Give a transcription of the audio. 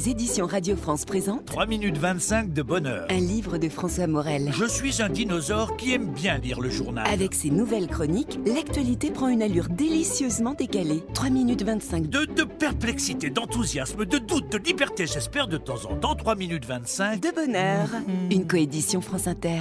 Les éditions Radio France présentent 3 minutes 25 de bonheur. un livre de François Morel. Je suis un dinosaure qui aime bien lire le journal. Avec ses nouvelles chroniques, l'actualité prend une allure délicieusement décalée. 3 minutes 25 De, de perplexité, d'enthousiasme, de doute, de liberté, j'espère de temps en temps. 3 minutes 25. de bonheur. Mm-hmm. Une coédition France Inter.